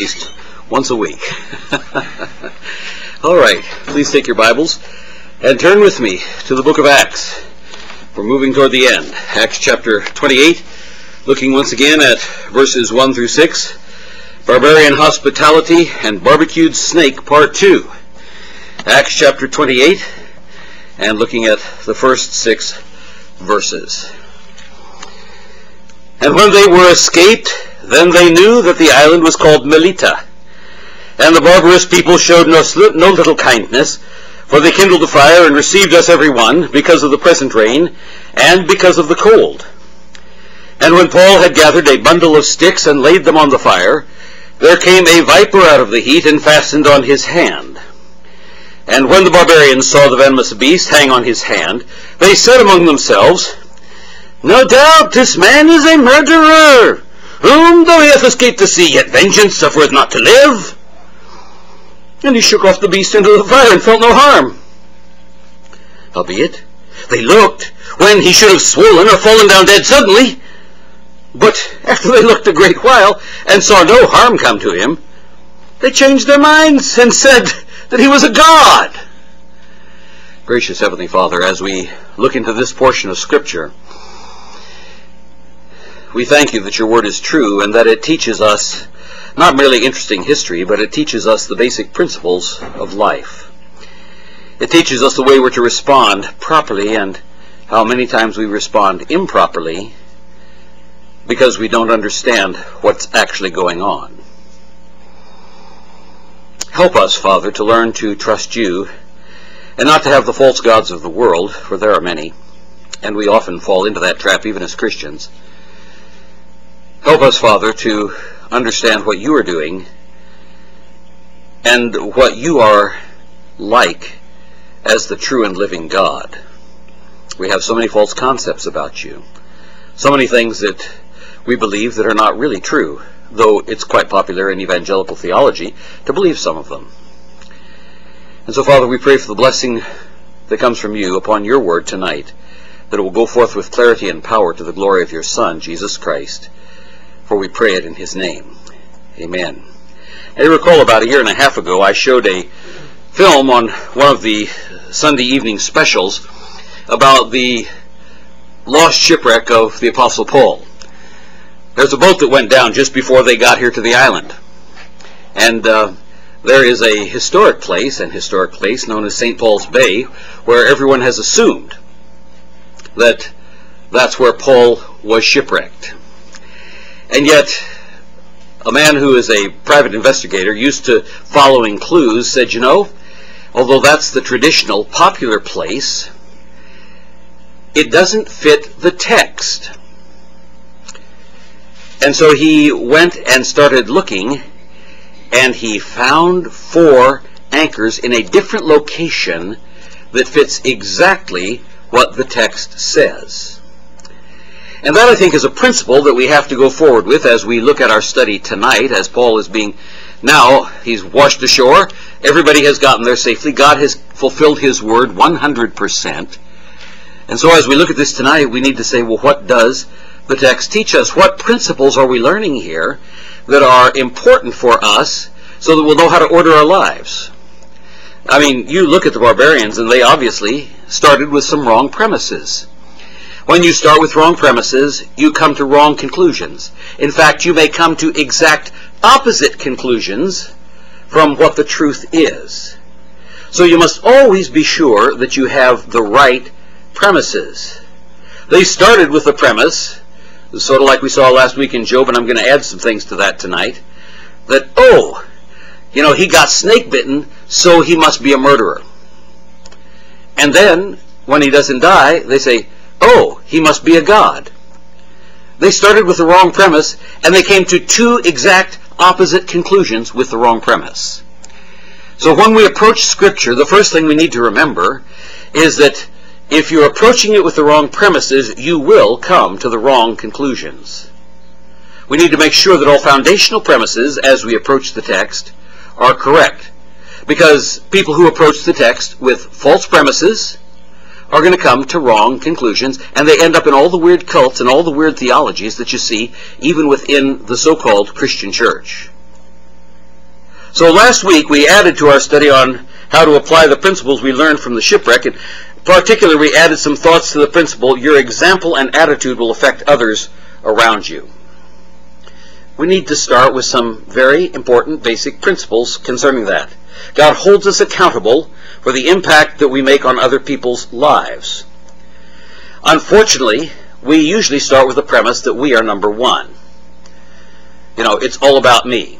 least once a week. All right, please take your Bibles and turn with me to the book of Acts. We're moving toward the end. Acts chapter 28, looking once again at verses 1 through 6. Barbarian Hospitality and Barbecued Snake, Part 2. Acts chapter 28, and looking at the first six verses. And when they were escaped, then they knew that the island was called Melita. And the barbarous people showed no, no little kindness, for they kindled a fire and received us every one, because of the present rain, and because of the cold. And when Paul had gathered a bundle of sticks and laid them on the fire, there came a viper out of the heat and fastened on his hand. And when the barbarians saw the venomous beast hang on his hand, they said among themselves, No doubt this man is a murderer, whom thou hast escaped the sea, yet vengeance suffereth not to live. And he shook off the beast into the fire and felt no harm. Howbeit, they looked when he should have swollen or fallen down dead suddenly. But after they looked a great while and saw no harm come to him, they changed their minds and said that he was a god. Gracious Heavenly Father, as we look into this portion of Scripture, we thank you that your word is true and that it teaches us not merely interesting history, but it teaches us the basic principles of life. It teaches us the way we're to respond properly and how many times we respond improperly because we don't understand what's actually going on. Help us, Father, to learn to trust you and not to have the false gods of the world, for there are many, and we often fall into that trap even as Christians. Help us, Father, to understand what you are doing and what you are like as the true and living God. We have so many false concepts about you, so many things that we believe that are not really true, though it's quite popular in evangelical theology to believe some of them. And so, Father, we pray for the blessing that comes from you upon your word tonight, that it will go forth with clarity and power to the glory of your Son, Jesus Christ for we pray it in his name. Amen. I recall about a year and a half ago I showed a film on one of the Sunday evening specials about the lost shipwreck of the Apostle Paul. There's a boat that went down just before they got here to the island. And uh, there is a historic place, an historic place known as St. Paul's Bay, where everyone has assumed that that's where Paul was shipwrecked. And yet, a man who is a private investigator, used to following clues, said, you know, although that's the traditional popular place, it doesn't fit the text. And so he went and started looking, and he found four anchors in a different location that fits exactly what the text says. And that, I think, is a principle that we have to go forward with as we look at our study tonight, as Paul is being now, he's washed ashore. Everybody has gotten there safely. God has fulfilled his word 100%. And so as we look at this tonight, we need to say, well, what does the text teach us? What principles are we learning here that are important for us so that we'll know how to order our lives? I mean, you look at the barbarians, and they obviously started with some wrong premises. When you start with wrong premises, you come to wrong conclusions. In fact, you may come to exact opposite conclusions from what the truth is. So you must always be sure that you have the right premises. They started with the premise, sort of like we saw last week in Job, and I'm going to add some things to that tonight, that, oh, you know, he got snake bitten, so he must be a murderer. And then, when he doesn't die, they say, oh, he must be a god. They started with the wrong premise, and they came to two exact opposite conclusions with the wrong premise. So when we approach Scripture, the first thing we need to remember is that if you're approaching it with the wrong premises, you will come to the wrong conclusions. We need to make sure that all foundational premises, as we approach the text, are correct. Because people who approach the text with false premises, are going to come to wrong conclusions, and they end up in all the weird cults and all the weird theologies that you see even within the so-called Christian church. So last week we added to our study on how to apply the principles we learned from the shipwreck, and particularly we added some thoughts to the principle, your example and attitude will affect others around you. We need to start with some very important basic principles concerning that. God holds us accountable for the impact that we make on other people's lives. Unfortunately, we usually start with the premise that we are number one. You know, it's all about me.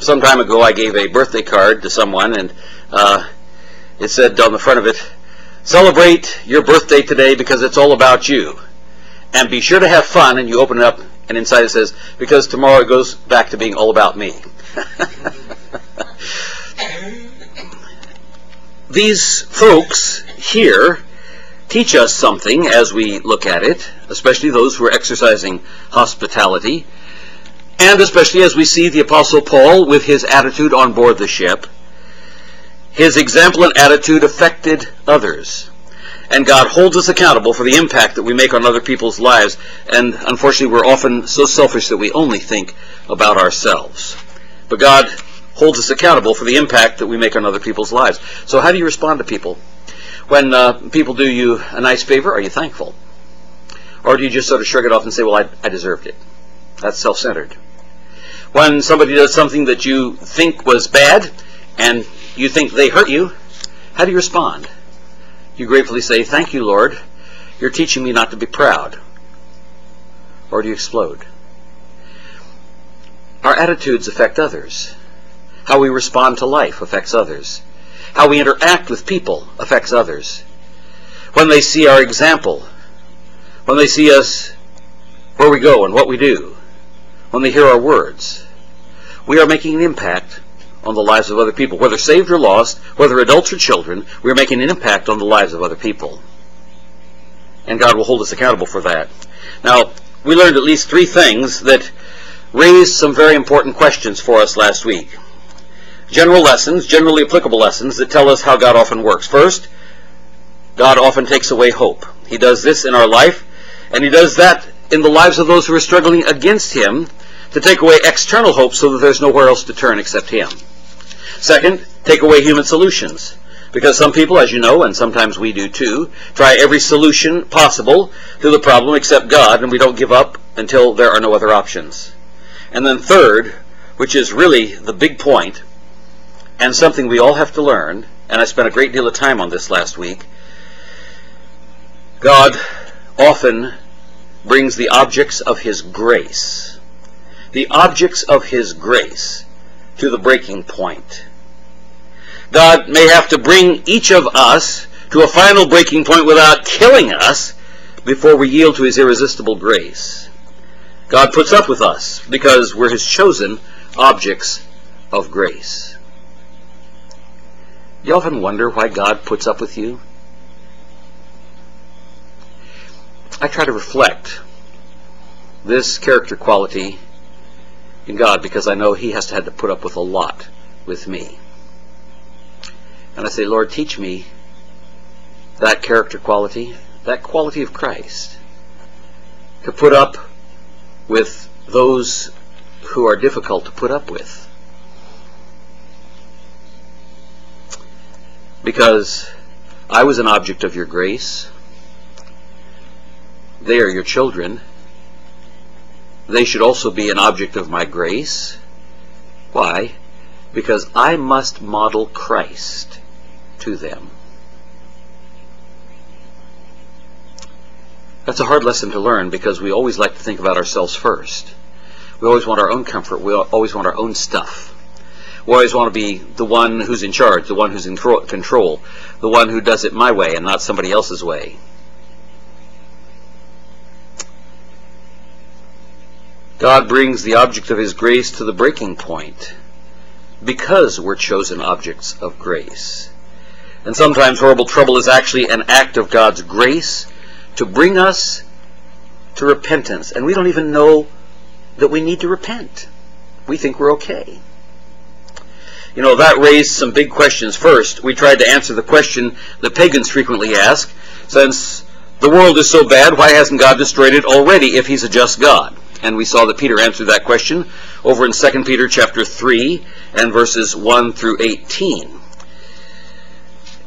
Some time ago, I gave a birthday card to someone, and uh, it said on the front of it, Celebrate your birthday today because it's all about you. And be sure to have fun, and you open it up, and inside it says, Because tomorrow it goes back to being all about me. These folks here teach us something as we look at it, especially those who are exercising hospitality, and especially as we see the Apostle Paul with his attitude on board the ship. His example and attitude affected others. And God holds us accountable for the impact that we make on other people's lives. And unfortunately, we're often so selfish that we only think about ourselves. But God holds us accountable for the impact that we make on other people's lives. So how do you respond to people? When uh, people do you a nice favor, are you thankful? Or do you just sort of shrug it off and say, well, I, I deserved it? That's self-centered. When somebody does something that you think was bad and you think they hurt you, how do you respond? You gratefully say, thank you, Lord. You're teaching me not to be proud. Or do you explode? Our attitudes affect others. How we respond to life affects others. How we interact with people affects others. When they see our example, when they see us where we go and what we do, when they hear our words, we are making an impact on the lives of other people. Whether saved or lost, whether adults or children, we are making an impact on the lives of other people. And God will hold us accountable for that. Now, we learned at least three things that raised some very important questions for us last week general lessons, generally applicable lessons that tell us how God often works. First, God often takes away hope. He does this in our life, and He does that in the lives of those who are struggling against Him to take away external hope so that there's nowhere else to turn except Him. Second, take away human solutions. Because some people, as you know, and sometimes we do too, try every solution possible to the problem except God, and we don't give up until there are no other options. And then third, which is really the big point, and something we all have to learn, and I spent a great deal of time on this last week. God often brings the objects of His grace, the objects of His grace, to the breaking point. God may have to bring each of us to a final breaking point without killing us before we yield to His irresistible grace. God puts up with us because we're His chosen objects of grace. You often wonder why God puts up with you? I try to reflect this character quality in God because I know He has to had to put up with a lot with me. And I say, Lord, teach me that character quality, that quality of Christ, to put up with those who are difficult to put up with. Because I was an object of your grace. They are your children. They should also be an object of my grace. Why? Because I must model Christ to them. That's a hard lesson to learn because we always like to think about ourselves first. We always want our own comfort. We always want our own stuff. We always want to be the one who's in charge, the one who's in control, the one who does it my way and not somebody else's way. God brings the object of His grace to the breaking point because we're chosen objects of grace. And sometimes horrible trouble is actually an act of God's grace to bring us to repentance. And we don't even know that we need to repent. We think we're okay. You know, that raised some big questions. First, we tried to answer the question the pagans frequently ask, since the world is so bad, why hasn't God destroyed it already if he's a just God? And we saw that Peter answered that question over in 2 Peter chapter 3 and verses 1 through 18.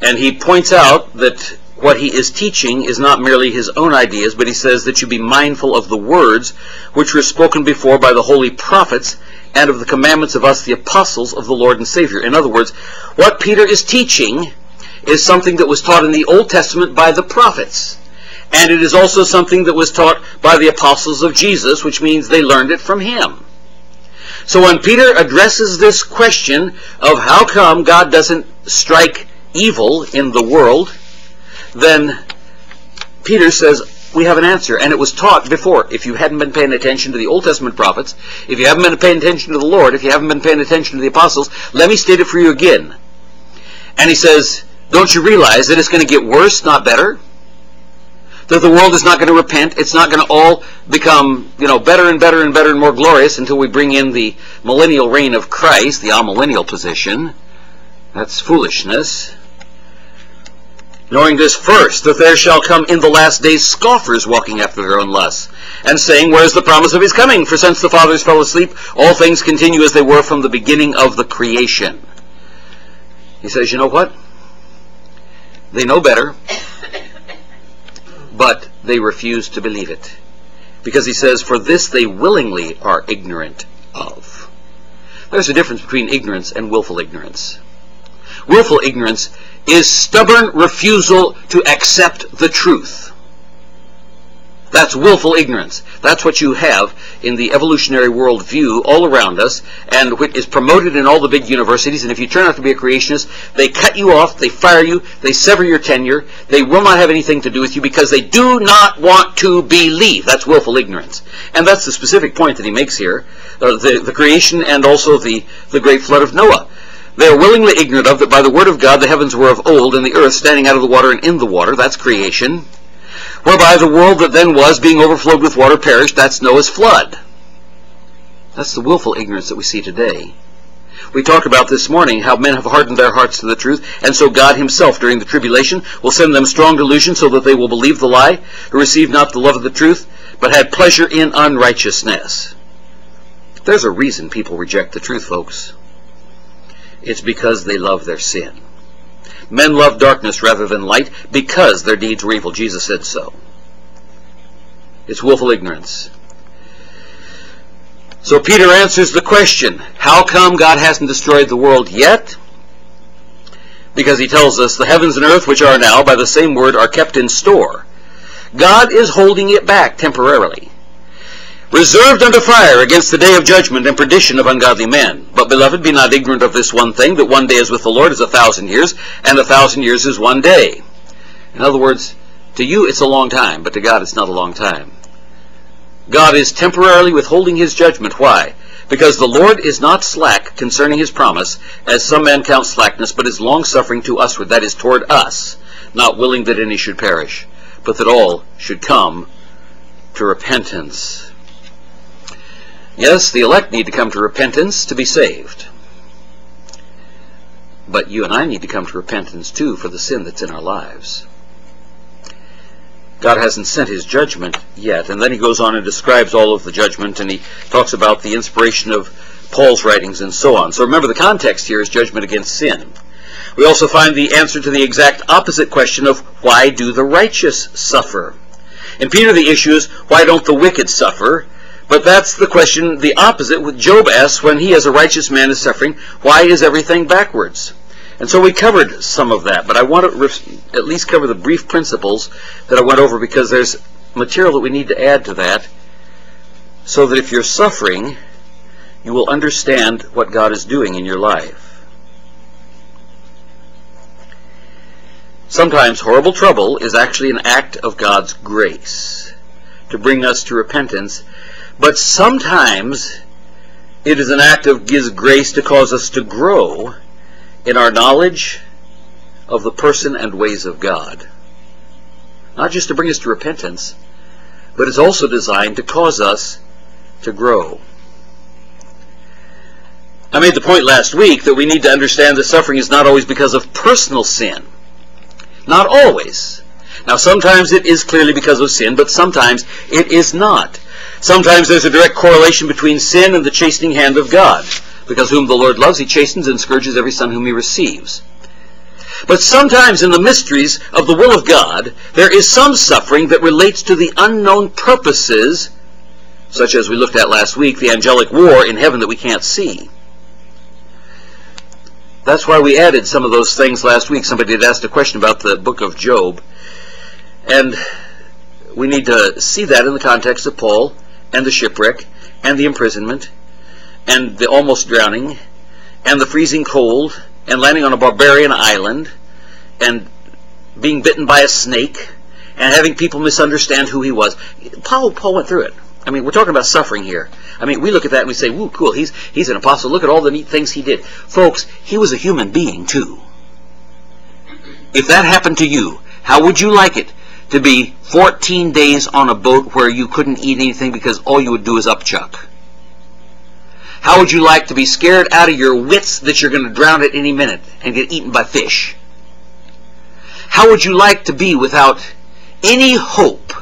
And he points out that what he is teaching is not merely his own ideas, but he says that you be mindful of the words which were spoken before by the holy prophets and of the commandments of us, the apostles of the Lord and Savior. In other words, what Peter is teaching is something that was taught in the Old Testament by the prophets. And it is also something that was taught by the apostles of Jesus, which means they learned it from him. So when Peter addresses this question of how come God doesn't strike evil in the world, then Peter says, we have an answer. And it was taught before. If you hadn't been paying attention to the Old Testament prophets, if you haven't been paying attention to the Lord, if you haven't been paying attention to the apostles, let me state it for you again. And he says, don't you realize that it's going to get worse, not better? That the world is not going to repent. It's not going to all become, you know, better and better and better and more glorious until we bring in the millennial reign of Christ, the amillennial position. That's foolishness. Knowing this first, that there shall come in the last days scoffers walking after their own lusts, and saying, Where is the promise of his coming? For since the fathers fell asleep, all things continue as they were from the beginning of the creation. He says, You know what? They know better, but they refuse to believe it. Because he says, For this they willingly are ignorant of. There's a difference between ignorance and willful ignorance. Willful ignorance is stubborn refusal to accept the truth. That's willful ignorance. That's what you have in the evolutionary worldview all around us, and which is promoted in all the big universities. And if you turn out to be a creationist, they cut you off, they fire you, they sever your tenure, they will not have anything to do with you because they do not want to believe. That's willful ignorance. And that's the specific point that he makes here uh, the, the creation and also the, the great flood of Noah. They are willingly ignorant of that by the word of God the heavens were of old, and the earth standing out of the water and in the water. That's creation whereby the world that then was, being overflowed with water, perished. That's Noah's flood. That's the willful ignorance that we see today. We talked about this morning how men have hardened their hearts to the truth, and so God himself during the tribulation will send them strong delusion so that they will believe the lie, who receive not the love of the truth, but had pleasure in unrighteousness. There's a reason people reject the truth, folks. It's because they love their sin. Men love darkness rather than light because their deeds were evil. Jesus said so. It's willful ignorance. So Peter answers the question, how come God hasn't destroyed the world yet? Because he tells us the heavens and earth which are now by the same word are kept in store. God is holding it back temporarily reserved unto fire against the day of judgment and perdition of ungodly men. But, beloved, be not ignorant of this one thing, that one day is with the Lord is a thousand years, and a thousand years is one day. In other words, to you it's a long time, but to God it's not a long time. God is temporarily withholding his judgment. Why? Because the Lord is not slack concerning his promise, as some men count slackness, but is long-suffering to usward, that is, toward us, not willing that any should perish, but that all should come to repentance. Yes, the elect need to come to repentance to be saved. But you and I need to come to repentance too for the sin that's in our lives. God hasn't sent his judgment yet. And then he goes on and describes all of the judgment and he talks about the inspiration of Paul's writings and so on. So remember the context here is judgment against sin. We also find the answer to the exact opposite question of why do the righteous suffer? In Peter the issue is why don't the wicked suffer? But that's the question, the opposite, what Job asks when he as a righteous man is suffering, why is everything backwards? And so we covered some of that, but I want to at least cover the brief principles that I went over because there's material that we need to add to that so that if you're suffering, you will understand what God is doing in your life. Sometimes horrible trouble is actually an act of God's grace to bring us to repentance but sometimes it is an act of His grace to cause us to grow in our knowledge of the person and ways of God. Not just to bring us to repentance, but it's also designed to cause us to grow. I made the point last week that we need to understand that suffering is not always because of personal sin. Not always. Now, sometimes it is clearly because of sin, but sometimes it is not. Sometimes there's a direct correlation between sin and the chastening hand of God, because whom the Lord loves, he chastens and scourges every son whom he receives. But sometimes in the mysteries of the will of God, there is some suffering that relates to the unknown purposes, such as we looked at last week, the angelic war in heaven that we can't see. That's why we added some of those things last week. Somebody had asked a question about the book of Job. And we need to see that in the context of Paul and the shipwreck and the imprisonment and the almost drowning and the freezing cold and landing on a barbarian island and being bitten by a snake and having people misunderstand who he was. Paul, Paul went through it. I mean, we're talking about suffering here. I mean, we look at that and we say, woo, cool, he's, he's an apostle. Look at all the neat things he did. Folks, he was a human being, too. If that happened to you, how would you like it to be 14 days on a boat where you couldn't eat anything because all you would do is upchuck? How would you like to be scared out of your wits that you're going to drown at any minute and get eaten by fish? How would you like to be without any hope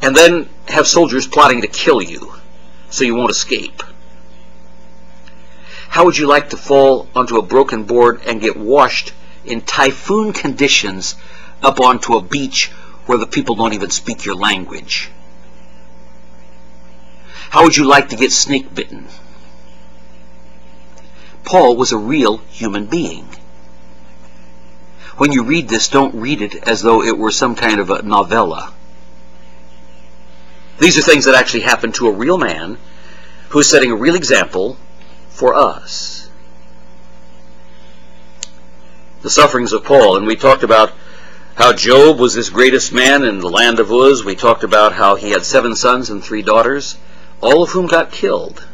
and then have soldiers plotting to kill you so you won't escape? How would you like to fall onto a broken board and get washed in typhoon conditions up onto a beach where the people don't even speak your language? How would you like to get snake bitten? Paul was a real human being. When you read this, don't read it as though it were some kind of a novella. These are things that actually happened to a real man who is setting a real example for us. The sufferings of Paul, and we talked about how Job was this greatest man in the land of Uz. We talked about how he had seven sons and three daughters all of whom got killed.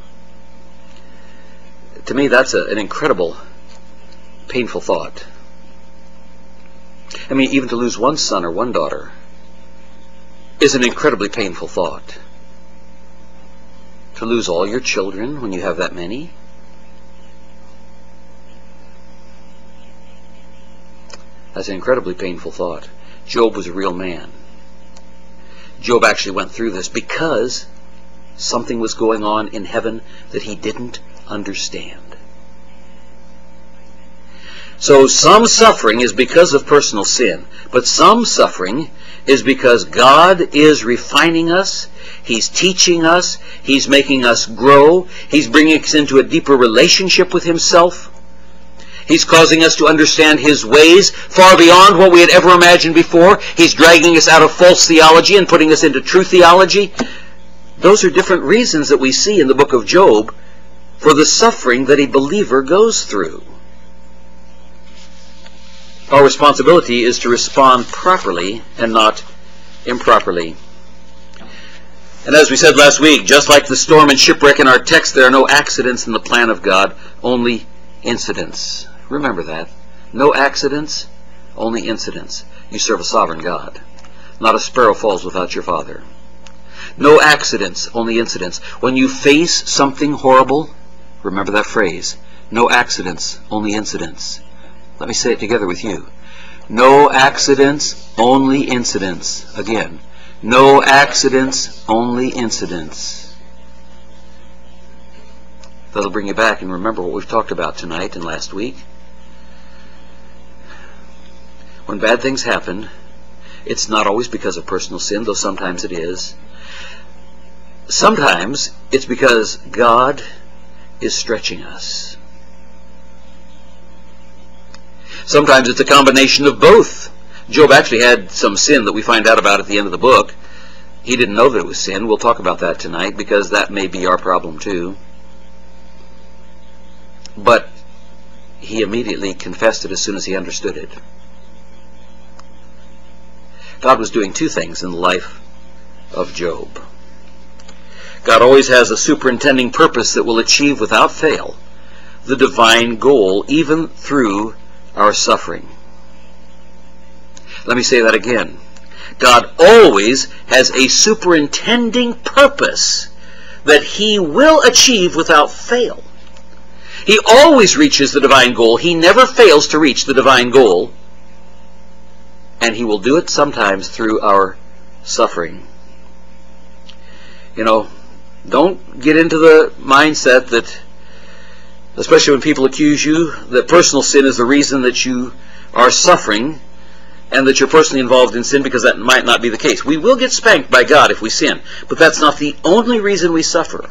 To me, that's a, an incredible, painful thought. I mean, even to lose one son or one daughter is an incredibly painful thought. To lose all your children when you have that many? That's an incredibly painful thought. Job was a real man. Job actually went through this because Something was going on in heaven that he didn't understand. So some suffering is because of personal sin, but some suffering is because God is refining us, He's teaching us, He's making us grow, He's bringing us into a deeper relationship with Himself. He's causing us to understand His ways far beyond what we had ever imagined before. He's dragging us out of false theology and putting us into true theology. Those are different reasons that we see in the book of Job for the suffering that a believer goes through. Our responsibility is to respond properly and not improperly. And as we said last week, just like the storm and shipwreck in our text, there are no accidents in the plan of God, only incidents. Remember that. No accidents, only incidents. You serve a sovereign God. Not a sparrow falls without your Father. No accidents, only incidents. When you face something horrible, remember that phrase. No accidents, only incidents. Let me say it together with you. No accidents, only incidents. Again. No accidents, only incidents. That'll bring you back and remember what we've talked about tonight and last week. When bad things happen, it's not always because of personal sin, though sometimes it is. Sometimes it's because God is stretching us. Sometimes it's a combination of both. Job actually had some sin that we find out about at the end of the book. He didn't know that it was sin. We'll talk about that tonight because that may be our problem too. But he immediately confessed it as soon as he understood it. God was doing two things in the life of Job. God always has a superintending purpose that will achieve without fail the divine goal, even through our suffering. Let me say that again. God always has a superintending purpose that he will achieve without fail. He always reaches the divine goal. He never fails to reach the divine goal. And he will do it sometimes through our suffering. You know, don't get into the mindset that, especially when people accuse you, that personal sin is the reason that you are suffering and that you're personally involved in sin because that might not be the case. We will get spanked by God if we sin, but that's not the only reason we suffer.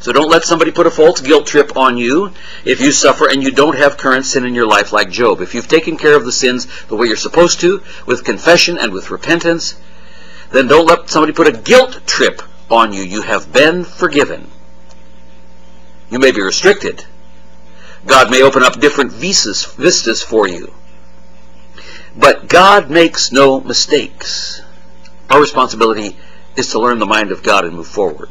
So don't let somebody put a false guilt trip on you if you suffer and you don't have current sin in your life like Job. If you've taken care of the sins the way you're supposed to, with confession and with repentance, then don't let somebody put a guilt trip on you. You have been forgiven. You may be restricted. God may open up different visas, vistas for you. But God makes no mistakes. Our responsibility is to learn the mind of God and move forward.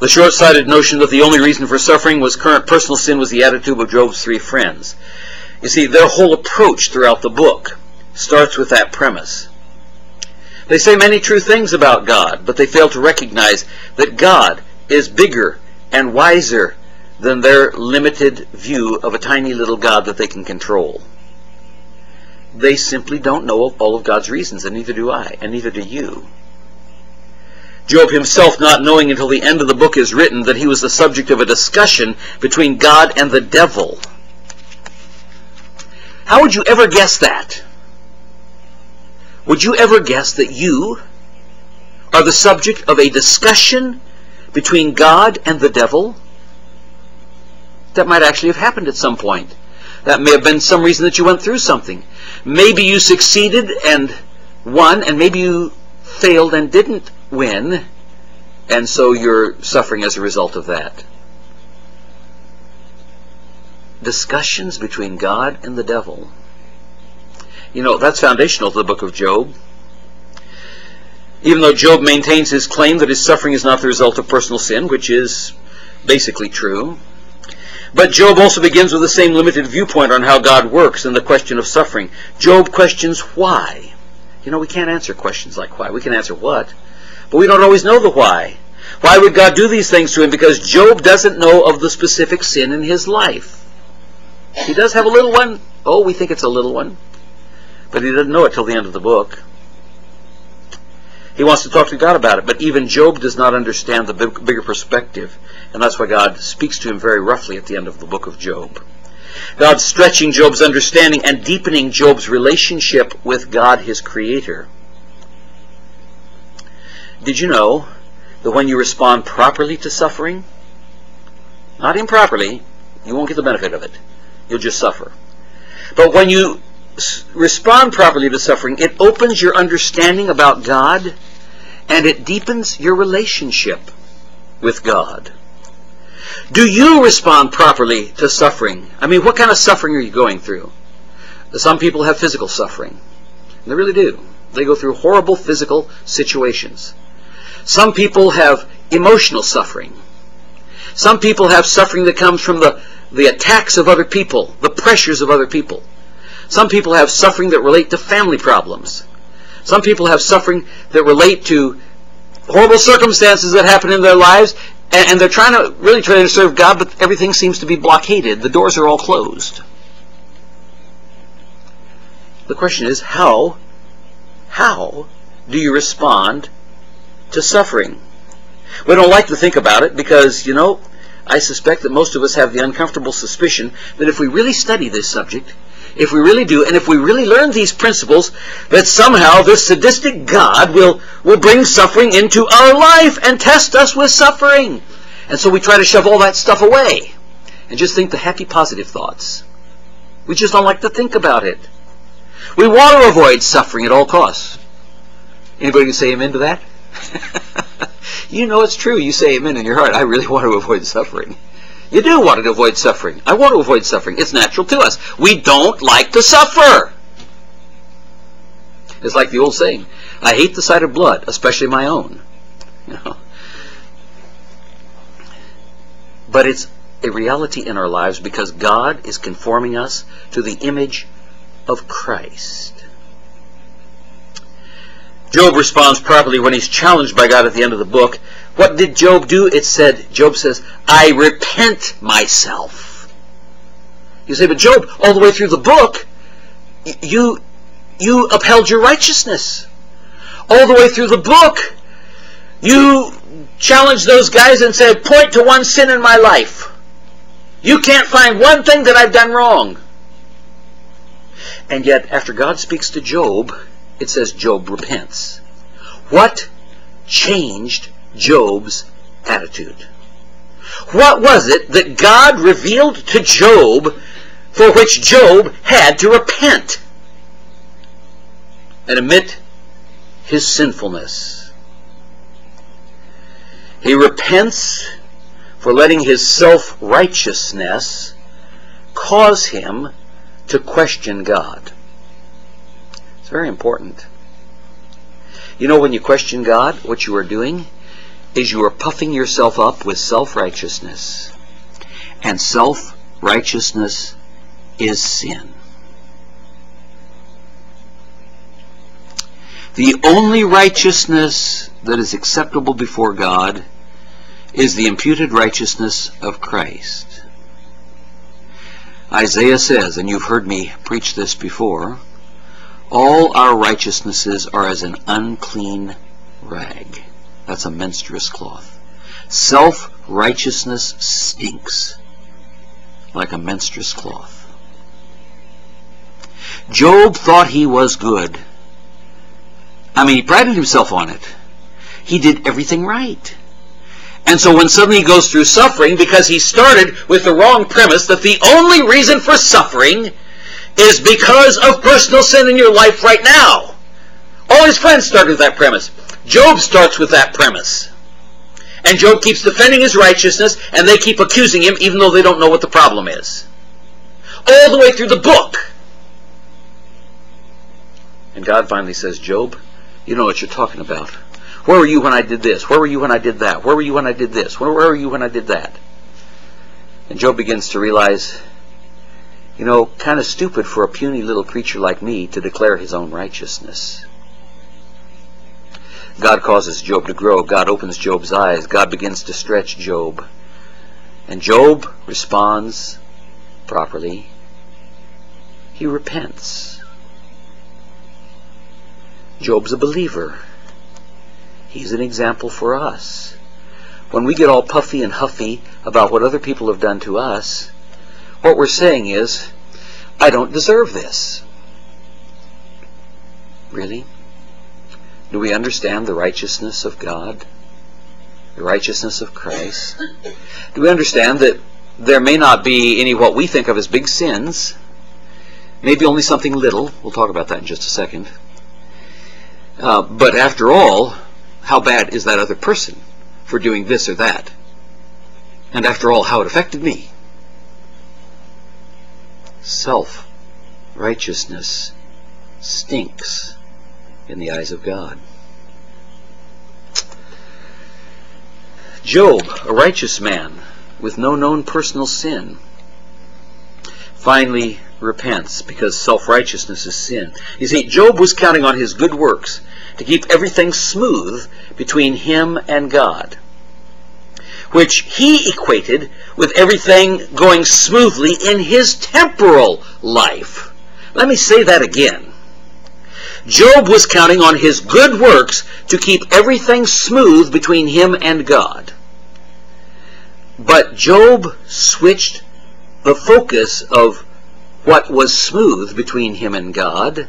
The short-sighted notion that the only reason for suffering was current personal sin was the attitude of Job's three friends. You see, their whole approach throughout the book starts with that premise. They say many true things about God, but they fail to recognize that God is bigger and wiser than their limited view of a tiny little God that they can control. They simply don't know all of God's reasons, and neither do I, and neither do you. Job himself not knowing until the end of the book is written that he was the subject of a discussion between God and the devil. How would you ever guess that? Would you ever guess that you are the subject of a discussion between God and the devil? That might actually have happened at some point. That may have been some reason that you went through something. Maybe you succeeded and won, and maybe you failed and didn't win, and so you're suffering as a result of that. Discussions between God and the devil. You know, that's foundational to the book of Job. Even though Job maintains his claim that his suffering is not the result of personal sin, which is basically true, but Job also begins with the same limited viewpoint on how God works and the question of suffering. Job questions why. You know, we can't answer questions like why. We can answer what. But we don't always know the why. Why would God do these things to him? Because Job doesn't know of the specific sin in his life. He does have a little one. Oh, we think it's a little one. But he doesn't know it till the end of the book. He wants to talk to God about it, but even Job does not understand the bigger perspective, and that's why God speaks to him very roughly at the end of the book of Job. God's stretching Job's understanding and deepening Job's relationship with God, his creator. Did you know that when you respond properly to suffering, not improperly, you won't get the benefit of it. You'll just suffer. But when you respond properly to suffering, it opens your understanding about God and it deepens your relationship with God. Do you respond properly to suffering? I mean, what kind of suffering are you going through? Some people have physical suffering. They really do. They go through horrible physical situations. Some people have emotional suffering. Some people have suffering that comes from the, the attacks of other people, the pressures of other people. Some people have suffering that relate to family problems. Some people have suffering that relate to horrible circumstances that happen in their lives, and, and they're trying to really trying to serve God, but everything seems to be blockaded. The doors are all closed. The question is, how, how do you respond to suffering. We don't like to think about it because, you know, I suspect that most of us have the uncomfortable suspicion that if we really study this subject, if we really do, and if we really learn these principles, that somehow this sadistic God will, will bring suffering into our life and test us with suffering. And so we try to shove all that stuff away and just think the happy, positive thoughts. We just don't like to think about it. We want to avoid suffering at all costs. Anybody can say amen to that? you know it's true. You say amen in your heart. I really want to avoid suffering. You do want to avoid suffering. I want to avoid suffering. It's natural to us. We don't like to suffer. It's like the old saying, I hate the sight of blood, especially my own. You know? But it's a reality in our lives because God is conforming us to the image of Christ. Job responds properly when he's challenged by God at the end of the book. What did Job do? It said, Job says, I repent myself. You say, but Job, all the way through the book, you, you upheld your righteousness. All the way through the book, You challenged those guys and said, point to one sin in my life. You can't find one thing that I've done wrong. And yet, after God speaks to Job, it says Job repents. What changed Job's attitude? What was it that God revealed to Job for which Job had to repent and admit his sinfulness? He repents for letting his self-righteousness cause him to question God. It's very important. You know, when you question God, what you are doing is you are puffing yourself up with self-righteousness. And self-righteousness is sin. The only righteousness that is acceptable before God is the imputed righteousness of Christ. Isaiah says, and you've heard me preach this before, all our righteousnesses are as an unclean rag. That's a menstruous cloth. Self-righteousness stinks like a menstruous cloth. Job thought he was good. I mean, he prided himself on it. He did everything right. And so when suddenly he goes through suffering, because he started with the wrong premise that the only reason for suffering is because of personal sin in your life right now. All his friends started with that premise. Job starts with that premise. And Job keeps defending his righteousness, and they keep accusing him even though they don't know what the problem is. All the way through the book. And God finally says, Job, you know what you're talking about. Where were you when I did this? Where were you when I did that? Where were you when I did this? Where were you when I did that? And Job begins to realize, you know, kind of stupid for a puny little creature like me to declare his own righteousness. God causes Job to grow. God opens Job's eyes. God begins to stretch Job. And Job responds properly. He repents. Job's a believer. He's an example for us. When we get all puffy and huffy about what other people have done to us, what we're saying is, I don't deserve this. Really? Do we understand the righteousness of God? The righteousness of Christ? Do we understand that there may not be any what we think of as big sins? Maybe only something little. We'll talk about that in just a second. Uh, but after all, how bad is that other person for doing this or that? And after all, how it affected me? Self-righteousness stinks in the eyes of God. Job, a righteous man with no known personal sin, finally repents because self-righteousness is sin. You see, Job was counting on his good works to keep everything smooth between him and God, which he equated with everything going smoothly in his temporal life. Let me say that again. Job was counting on his good works to keep everything smooth between him and God. But Job switched the focus of what was smooth between him and God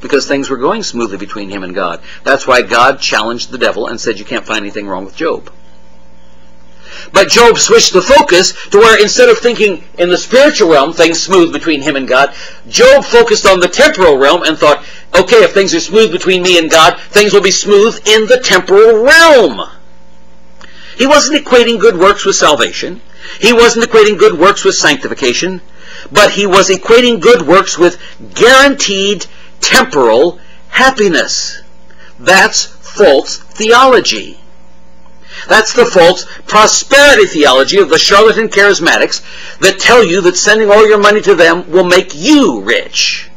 because things were going smoothly between him and God. That's why God challenged the devil and said you can't find anything wrong with Job. But Job switched the focus to where instead of thinking in the spiritual realm, things smooth between him and God, Job focused on the temporal realm and thought, okay, if things are smooth between me and God, things will be smooth in the temporal realm. He wasn't equating good works with salvation. He wasn't equating good works with sanctification. But he was equating good works with guaranteed temporal happiness. That's false theology. That's the false prosperity theology of the charlatan charismatics that tell you that sending all your money to them will make you rich.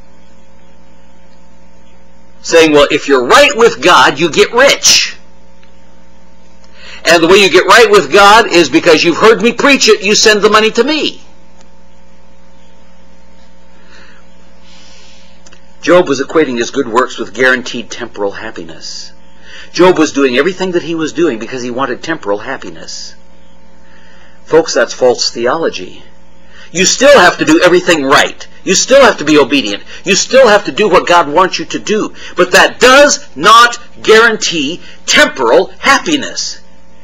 Saying, well, if you're right with God, you get rich. And the way you get right with God is because you've heard me preach it, you send the money to me. Job was equating his good works with guaranteed temporal happiness. Job was doing everything that he was doing because he wanted temporal happiness. Folks, that's false theology. You still have to do everything right. You still have to be obedient. You still have to do what God wants you to do. But that does not guarantee temporal happiness.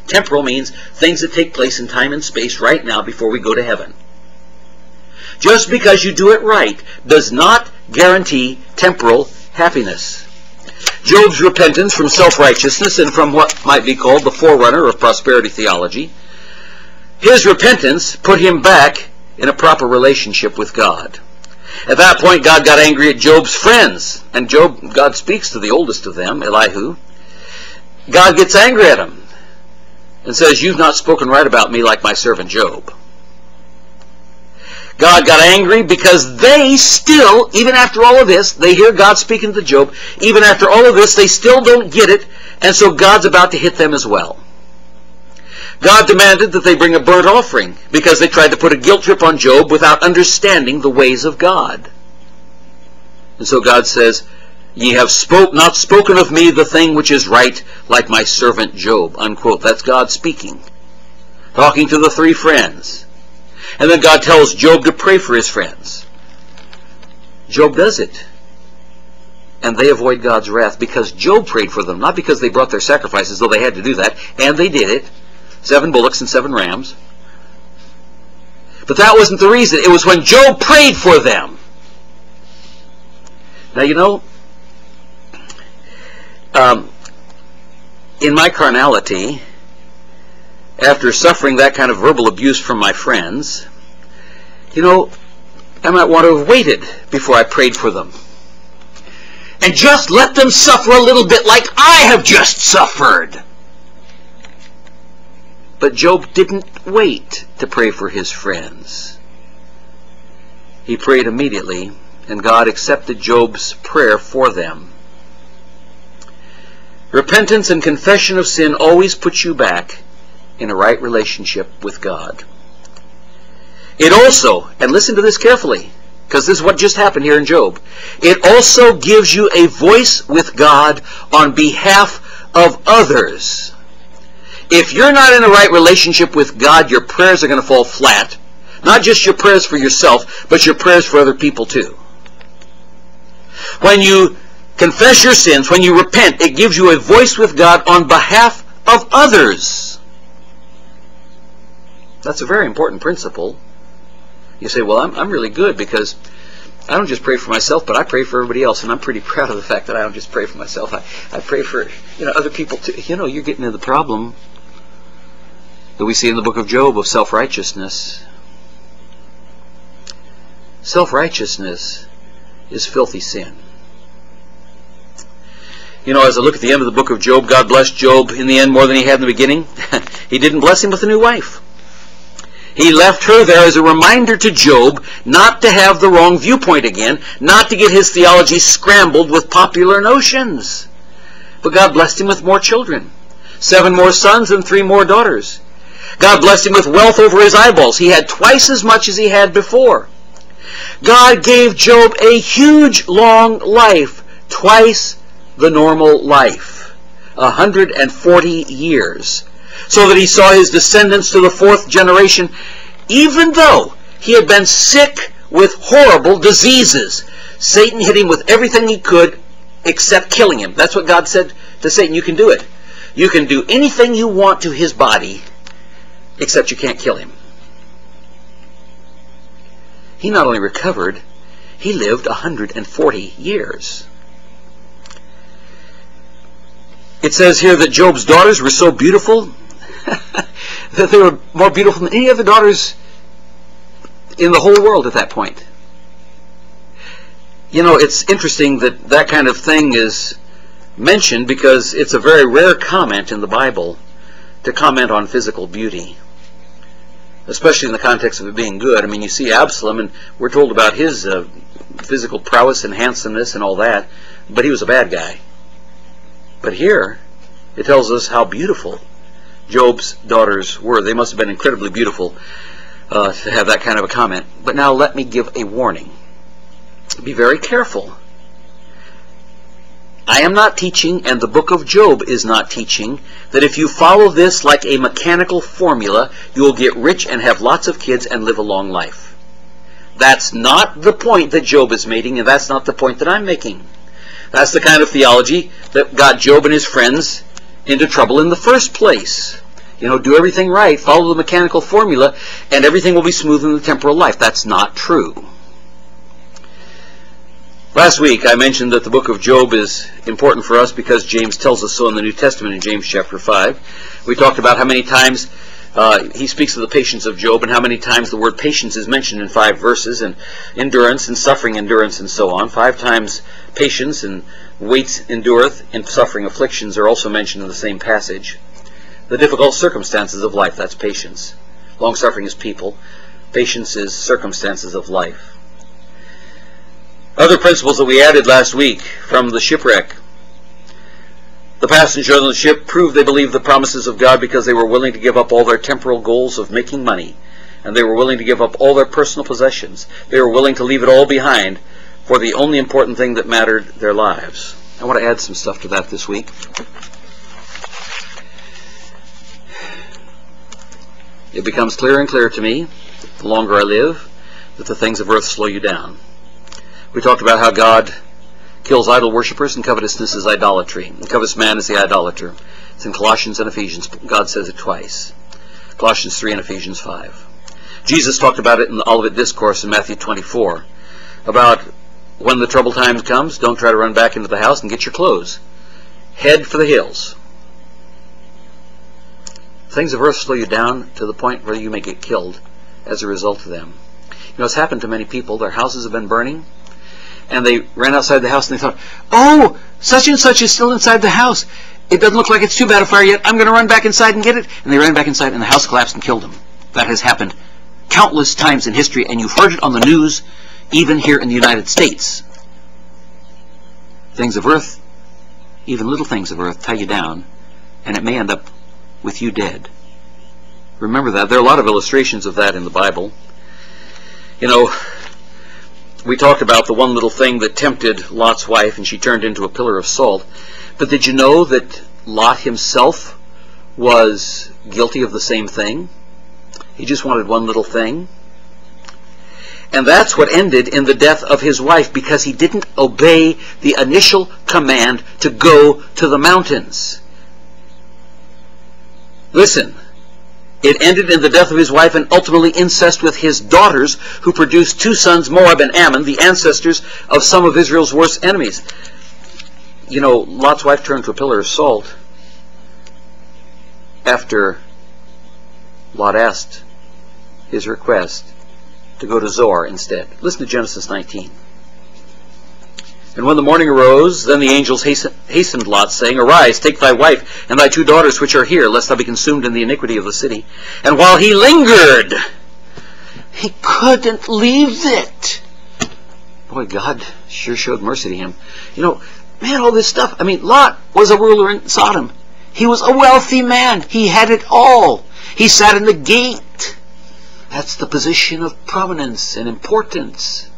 Temporal means things that take place in time and space right now before we go to heaven. Just because you do it right does not guarantee temporal happiness. Job's repentance from self-righteousness and from what might be called the forerunner of prosperity theology, his repentance put him back in a proper relationship with God. At that point, God got angry at Job's friends, and Job, God speaks to the oldest of them, Elihu. God gets angry at him and says, You've not spoken right about me like my servant Job. God got angry because they still, even after all of this, they hear God speaking to Job. Even after all of this, they still don't get it, and so God's about to hit them as well. God demanded that they bring a burnt offering because they tried to put a guilt trip on Job without understanding the ways of God. And so God says, Ye have spoke not spoken of me the thing which is right, like my servant Job. Unquote. That's God speaking. Talking to the three friends. And then God tells Job to pray for his friends. Job does it. And they avoid God's wrath because Job prayed for them, not because they brought their sacrifices, though they had to do that, and they did it seven bullocks and seven rams. But that wasn't the reason. It was when Job prayed for them. Now, you know, um, in my carnality, after suffering that kind of verbal abuse from my friends, you know, I might want to have waited before I prayed for them. And just let them suffer a little bit like I have just suffered. But Job didn't wait to pray for his friends. He prayed immediately, and God accepted Job's prayer for them. Repentance and confession of sin always puts you back in a right relationship with God. It also, and listen to this carefully, because this is what just happened here in Job. It also gives you a voice with God on behalf of others. If you're not in a right relationship with God, your prayers are going to fall flat. Not just your prayers for yourself, but your prayers for other people too. When you confess your sins, when you repent, it gives you a voice with God on behalf of others. That's a very important principle. You say, well, I'm, I'm really good because I don't just pray for myself, but I pray for everybody else, and I'm pretty proud of the fact that I don't just pray for myself. I, I pray for you know other people too. You know, you're getting into the problem that we see in the book of Job of self-righteousness. Self-righteousness is filthy sin. You know, as I look at the end of the book of Job, God blessed Job in the end more than he had in the beginning. he didn't bless him with a new wife. He left her there as a reminder to Job not to have the wrong viewpoint again, not to get his theology scrambled with popular notions. But God blessed him with more children. Seven more sons and three more daughters. God blessed him with wealth over his eyeballs. He had twice as much as he had before. God gave Job a huge long life, twice the normal life, 140 years, so that he saw his descendants to the fourth generation, even though he had been sick with horrible diseases. Satan hit him with everything he could except killing him. That's what God said to Satan, you can do it. You can do anything you want to his body except you can't kill him. He not only recovered, he lived 140 years. It says here that Job's daughters were so beautiful that they were more beautiful than any other daughters in the whole world at that point. You know, it's interesting that that kind of thing is mentioned because it's a very rare comment in the Bible to comment on physical beauty especially in the context of it being good. I mean, you see Absalom, and we're told about his uh, physical prowess and handsomeness and all that, but he was a bad guy. But here, it tells us how beautiful Job's daughters were. They must have been incredibly beautiful uh, to have that kind of a comment. But now let me give a warning. Be very careful. I am not teaching, and the book of Job is not teaching, that if you follow this like a mechanical formula, you will get rich and have lots of kids and live a long life. That's not the point that Job is making, and that's not the point that I'm making. That's the kind of theology that got Job and his friends into trouble in the first place. You know, do everything right, follow the mechanical formula, and everything will be smooth in the temporal life. That's not true. Last week I mentioned that the book of Job is important for us because James tells us so in the New Testament in James chapter 5. We talked about how many times uh, he speaks of the patience of Job and how many times the word patience is mentioned in five verses, and endurance and suffering endurance and so on. Five times patience and waits endureth and suffering afflictions are also mentioned in the same passage. The difficult circumstances of life, that's patience. Long suffering is people. Patience is circumstances of life. Other principles that we added last week from the shipwreck. The passengers on the ship proved they believed the promises of God because they were willing to give up all their temporal goals of making money, and they were willing to give up all their personal possessions. They were willing to leave it all behind for the only important thing that mattered, their lives. I want to add some stuff to that this week. It becomes clearer and clearer to me, the longer I live, that the things of earth slow you down. We talked about how God kills idol worshippers and covetousness is idolatry. And covetous man is the idolater. It's in Colossians and Ephesians. God says it twice. Colossians 3 and Ephesians 5. Jesus talked about it in the Olivet Discourse in Matthew 24 about when the trouble times comes, don't try to run back into the house and get your clothes. Head for the hills. Things of earth slow you down to the point where you may get killed as a result of them. You know, it's happened to many people. Their houses have been burning and they ran outside the house and they thought, oh, such and such is still inside the house. It doesn't look like it's too bad a fire yet. I'm going to run back inside and get it. And they ran back inside and the house collapsed and killed them. That has happened countless times in history and you've heard it on the news even here in the United States. Things of earth, even little things of earth, tie you down and it may end up with you dead. Remember that. There are a lot of illustrations of that in the Bible. You know, we talked about the one little thing that tempted Lot's wife and she turned into a pillar of salt. But did you know that Lot himself was guilty of the same thing? He just wanted one little thing. And that's what ended in the death of his wife because he didn't obey the initial command to go to the mountains. Listen, it ended in the death of his wife and ultimately incest with his daughters, who produced two sons, Moab and Ammon, the ancestors of some of Israel's worst enemies. You know, Lot's wife turned to a pillar of salt after Lot asked his request to go to Zoar instead. Listen to Genesis 19. And when the morning arose, then the angels hastened Lot, saying, Arise, take thy wife and thy two daughters which are here, lest thou be consumed in the iniquity of the city. And while he lingered, he couldn't leave it. Boy, God sure showed mercy to him. You know, man, all this stuff. I mean, Lot was a ruler in Sodom. He was a wealthy man. He had it all. He sat in the gate. That's the position of prominence and importance.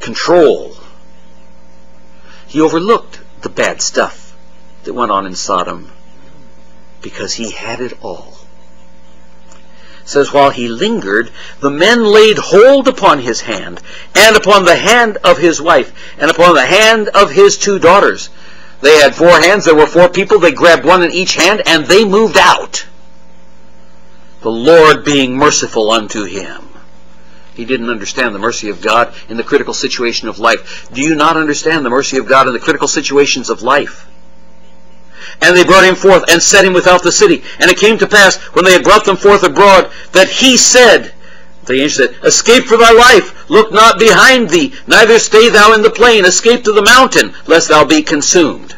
Control. He overlooked the bad stuff that went on in Sodom because he had it all. It says, while he lingered, the men laid hold upon his hand, and upon the hand of his wife, and upon the hand of his two daughters. They had four hands, there were four people, they grabbed one in each hand, and they moved out. The Lord being merciful unto him. He didn't understand the mercy of God in the critical situation of life. Do you not understand the mercy of God in the critical situations of life? And they brought him forth and set him without the city. And it came to pass, when they had brought them forth abroad, that he said, the angel said, Escape for thy life, look not behind thee, neither stay thou in the plain, escape to the mountain, lest thou be consumed.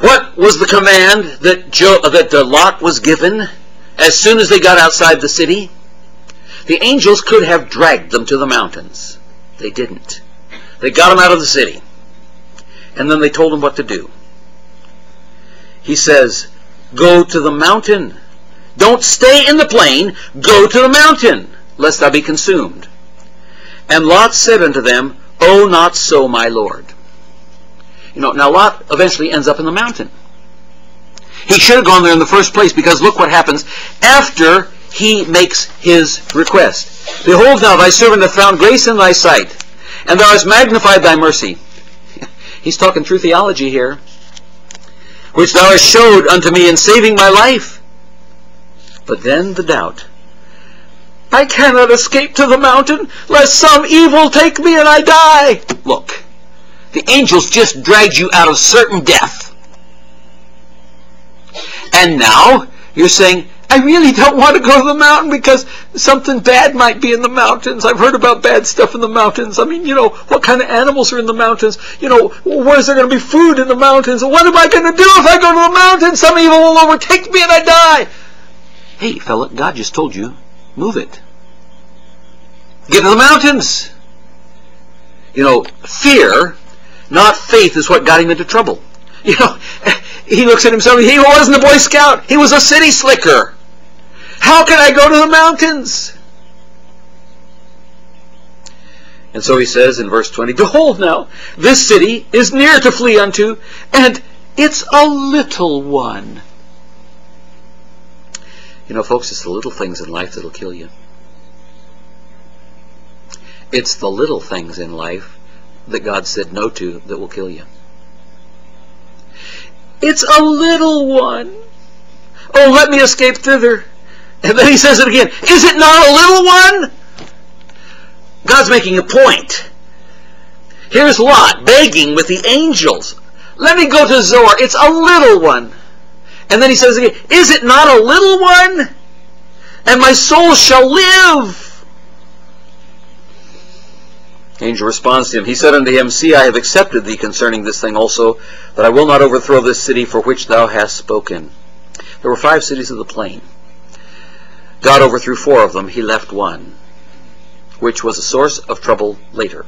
What was the command that, jo- that Lot was given as soon as they got outside the city? The angels could have dragged them to the mountains. They didn't. They got them out of the city. And then they told them what to do. He says, Go to the mountain. Don't stay in the plain. Go to the mountain, lest thou be consumed. And Lot said unto them, O not so, my Lord. You know, now Lot eventually ends up in the mountain. He should have gone there in the first place because look what happens after he makes his request. Behold now, thy servant hath found grace in thy sight, and thou hast magnified thy mercy. He's talking true theology here. Which thou hast showed unto me in saving my life. But then the doubt. I cannot escape to the mountain, lest some evil take me and I die. Look, the angels just dragged you out of certain death. And now you're saying, I really don't want to go to the mountain because something bad might be in the mountains. I've heard about bad stuff in the mountains. I mean, you know, what kind of animals are in the mountains? You know, where's there going to be food in the mountains? What am I going to do if I go to the mountains? Some evil will overtake me and I die. Hey, fella, God just told you, move it. Get to the mountains. You know, fear, not faith, is what got him into trouble. You know, he looks at himself, he wasn't a Boy Scout, he was a city slicker. How can I go to the mountains? And so he says in verse 20, Behold now, this city is near to flee unto, and it's a little one. You know, folks, it's the little things in life that'll kill you. It's the little things in life that God said no to that will kill you. It's a little one. Oh, let me escape thither. And then he says it again. Is it not a little one? God's making a point. Here's Lot begging with the angels. Let me go to Zoar. It's a little one. And then he says again, Is it not a little one? And my soul shall live. Angel responds to him. He said unto him, See, I have accepted thee concerning this thing also, that I will not overthrow this city for which thou hast spoken. There were five cities of the plain. God overthrew four of them. He left one, which was a source of trouble later.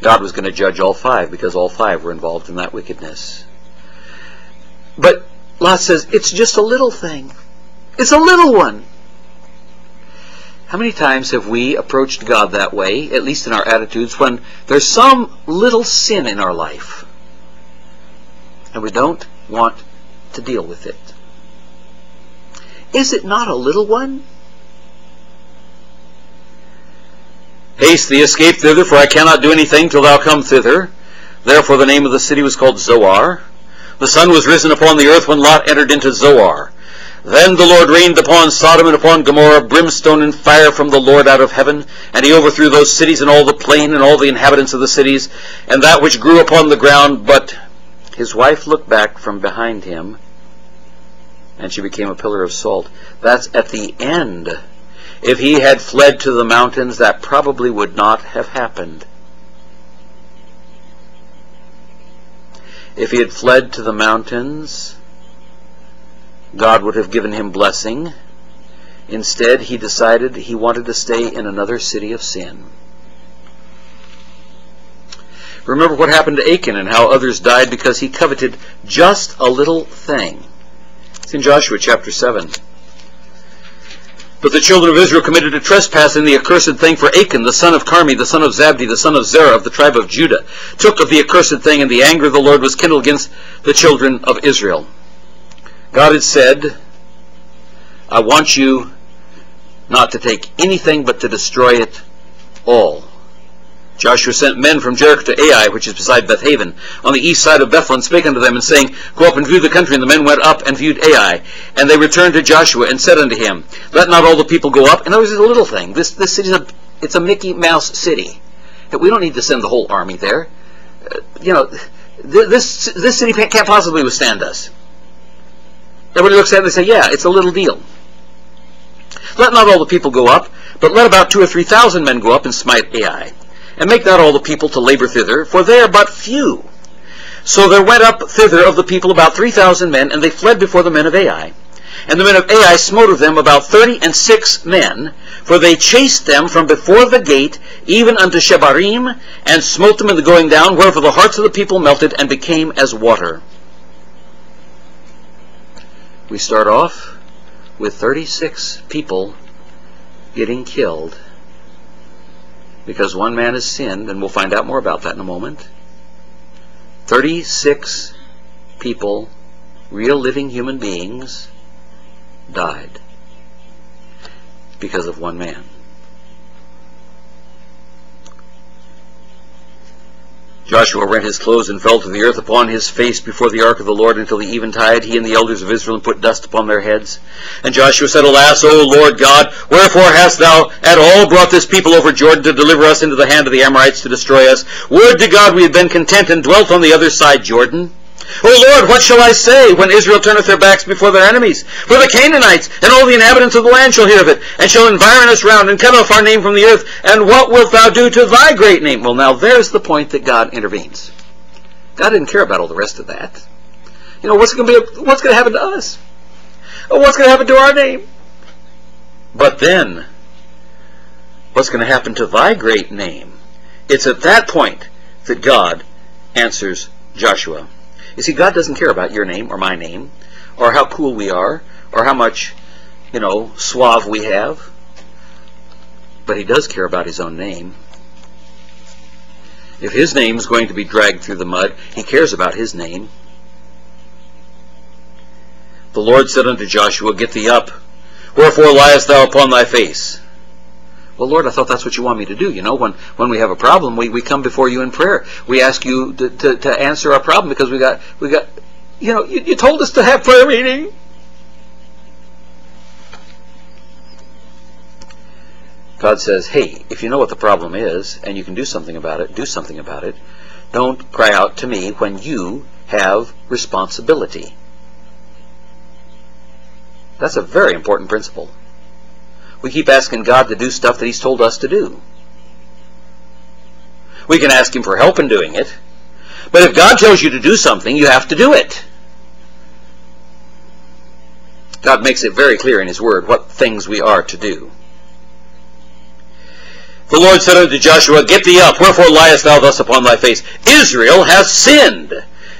God was going to judge all five because all five were involved in that wickedness. But Lot says, it's just a little thing. It's a little one. How many times have we approached God that way, at least in our attitudes, when there's some little sin in our life and we don't want to deal with it? Is it not a little one? Haste thee, escape thither, for I cannot do anything till thou come thither. Therefore the name of the city was called Zoar. The sun was risen upon the earth when Lot entered into Zoar. Then the Lord rained upon Sodom and upon Gomorrah brimstone and fire from the Lord out of heaven, and he overthrew those cities and all the plain and all the inhabitants of the cities, and that which grew upon the ground. But his wife looked back from behind him, and she became a pillar of salt. That's at the end. If he had fled to the mountains, that probably would not have happened. If he had fled to the mountains, God would have given him blessing. Instead, he decided he wanted to stay in another city of sin. Remember what happened to Achan and how others died because he coveted just a little thing. It's in Joshua chapter 7. But the children of Israel committed a trespass in the accursed thing, for Achan, the son of Carmi, the son of Zabdi, the son of Zerah of the tribe of Judah, took of the accursed thing, and the anger of the Lord was kindled against the children of Israel. God had said, I want you not to take anything but to destroy it all. Joshua sent men from Jericho to Ai, which is beside Bethaven, on the east side of and spake unto them, and saying, Go up and view the country. And the men went up and viewed Ai. And they returned to Joshua, and said unto him, Let not all the people go up. And there was a little thing. This this city is a it's a Mickey Mouse city. We don't need to send the whole army there. Uh, you know, this this city can't possibly withstand us. Everybody looks at it and they say, yeah, it's a little deal. Let not all the people go up, but let about two or three thousand men go up and smite Ai. And make not all the people to labor thither, for they are but few. So there went up thither of the people about three thousand men, and they fled before the men of Ai. And the men of Ai smote of them about thirty and six men, for they chased them from before the gate, even unto Shebarim, and smote them in the going down, wherefore the hearts of the people melted and became as water. We start off with 36 people getting killed because one man has sinned, and we'll find out more about that in a moment. 36 people, real living human beings, died because of one man. Joshua rent his clothes and fell to the earth upon his face before the ark of the Lord until the eventide, he and the elders of Israel, put dust upon their heads. And Joshua said, Alas, O Lord God, wherefore hast thou at all brought this people over Jordan to deliver us into the hand of the Amorites to destroy us? Would to God we had been content and dwelt on the other side Jordan. O Lord, what shall I say when Israel turneth their backs before their enemies? For the Canaanites and all the inhabitants of the land shall hear of it, and shall environ us round, and cut off our name from the earth. And what wilt thou do to thy great name? Well, now there's the point that God intervenes. God didn't care about all the rest of that. You know, what's going to be? What's going to happen to us? What's going to happen to our name? But then, what's going to happen to thy great name? It's at that point that God answers Joshua. You see, God doesn't care about your name or my name, or how cool we are, or how much, you know, suave we have. But He does care about His own name. If His name is going to be dragged through the mud, He cares about His name. The Lord said unto Joshua, Get thee up. Wherefore liest thou upon thy face? Well, Lord, I thought that's what you want me to do. You know, when, when we have a problem, we, we come before you in prayer. We ask you to, to, to answer our problem because we got, we got, you know, you, you told us to have prayer meeting. God says, hey, if you know what the problem is and you can do something about it, do something about it. Don't cry out to me when you have responsibility. That's a very important principle. We keep asking God to do stuff that He's told us to do. We can ask Him for help in doing it. But if God tells you to do something, you have to do it. God makes it very clear in His Word what things we are to do. The Lord said unto Joshua, Get thee up, wherefore liest thou thus upon thy face? Israel hath sinned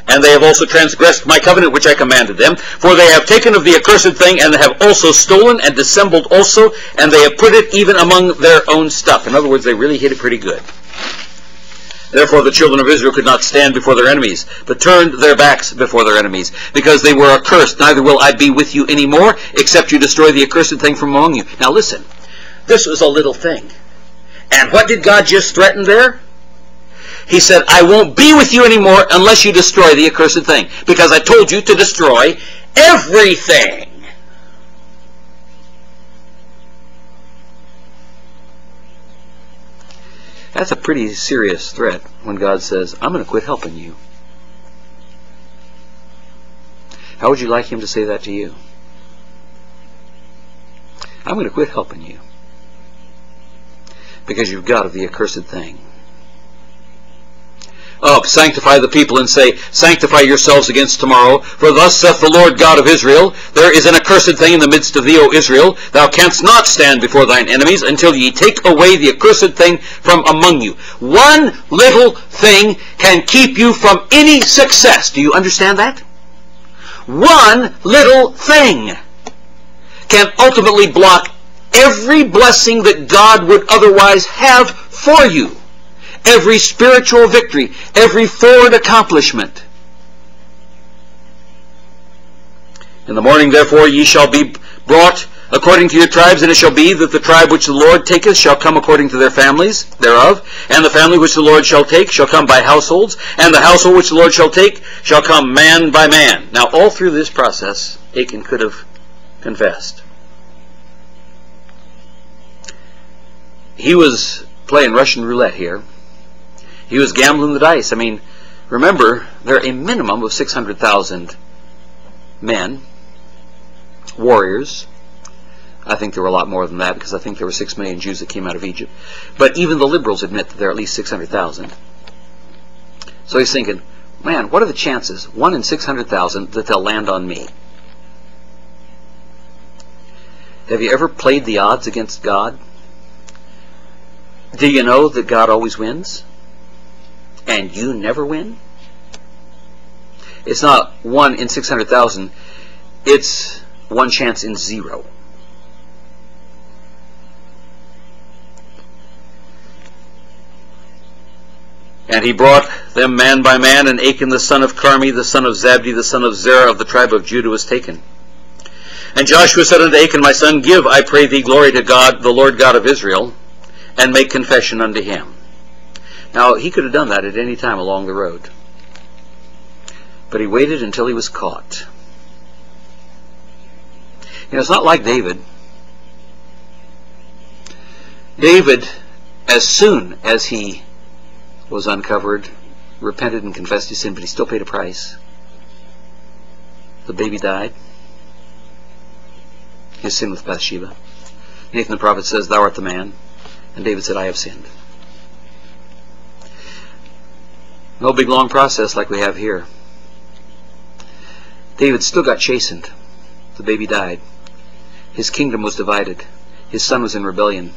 and they have also transgressed my covenant which I commanded them. For they have taken of the accursed thing, and have also stolen and dissembled also, and they have put it even among their own stuff. In other words, they really hid it pretty good. Therefore the children of Israel could not stand before their enemies, but turned their backs before their enemies, because they were accursed. Neither will I be with you any more, except you destroy the accursed thing from among you. Now listen, this was a little thing. And what did God just threaten there? He said, I won't be with you anymore unless you destroy the accursed thing. Because I told you to destroy everything. That's a pretty serious threat when God says, I'm going to quit helping you. How would you like him to say that to you? I'm going to quit helping you because you've got the accursed thing up, sanctify the people, and say, Sanctify yourselves against tomorrow. For thus saith the Lord God of Israel, There is an accursed thing in the midst of thee, O Israel. Thou canst not stand before thine enemies until ye take away the accursed thing from among you. One little thing can keep you from any success. Do you understand that? One little thing can ultimately block every blessing that God would otherwise have for you every spiritual victory, every forward accomplishment. In the morning, therefore, ye shall be brought according to your tribes, and it shall be that the tribe which the Lord taketh shall come according to their families thereof, and the family which the Lord shall take shall come by households, and the household which the Lord shall take shall come man by man. Now, all through this process, Achan could have confessed. He was playing Russian roulette here. He was gambling the dice. I mean, remember, there are a minimum of 600,000 men, warriors. I think there were a lot more than that because I think there were 6 million Jews that came out of Egypt. But even the liberals admit that there are at least 600,000. So he's thinking, man, what are the chances, 1 in 600,000, that they'll land on me? Have you ever played the odds against God? Do you know that God always wins? And you never win? It's not 1 in 600,000. It's one chance in zero. And he brought them man by man, and Achan the son of Carmi, the son of Zabdi, the son of Zerah of the tribe of Judah was taken. And Joshua said unto Achan, My son, give, I pray thee, glory to God, the Lord God of Israel, and make confession unto him. Now, he could have done that at any time along the road. But he waited until he was caught. You know, it's not like David. David, as soon as he was uncovered, repented and confessed his sin, but he still paid a price. The baby died. His sin with Bathsheba. Nathan the prophet says, Thou art the man. And David said, I have sinned. No big long process like we have here. David still got chastened. The baby died. His kingdom was divided. His son was in rebellion.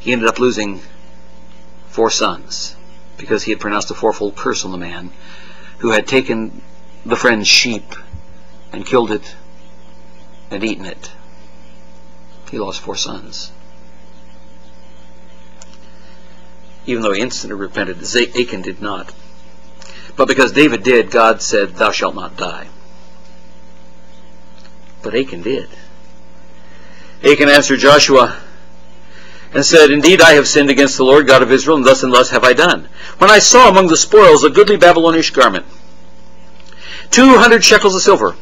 He ended up losing four sons because he had pronounced a fourfold curse on the man who had taken the friend's sheep and killed it and eaten it. He lost four sons. Even though he instantly repented, Achan did not. But because David did, God said, Thou shalt not die. But Achan did. Achan answered Joshua and said, Indeed, I have sinned against the Lord God of Israel, and thus and thus have I done. When I saw among the spoils a goodly Babylonish garment, two hundred shekels of silver,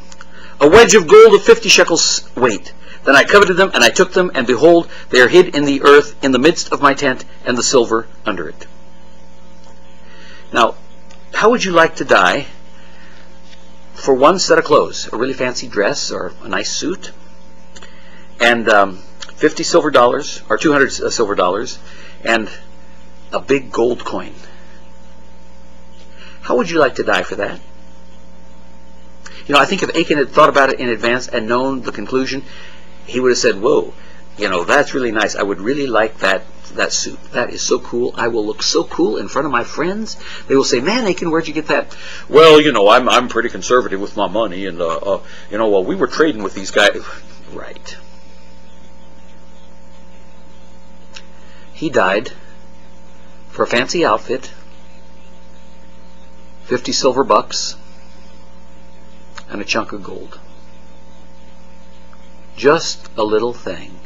a wedge of gold of fifty shekels weight, then I coveted them, and I took them, and behold, they are hid in the earth in the midst of my tent, and the silver under it. Now, how would you like to die for one set of clothes? A really fancy dress or a nice suit? And um, 50 silver dollars, or 200 uh, silver dollars, and a big gold coin. How would you like to die for that? You know, I think if Achan had thought about it in advance and known the conclusion, he would have said, whoa, you know, that's really nice. I would really like that that suit. That is so cool. I will look so cool in front of my friends. They will say, "Man, Achan, where'd you get that?" Well, you know, I'm I'm pretty conservative with my money, and uh, uh, you know, well, we were trading with these guys. Right. He died for a fancy outfit, fifty silver bucks, and a chunk of gold. Just a little thing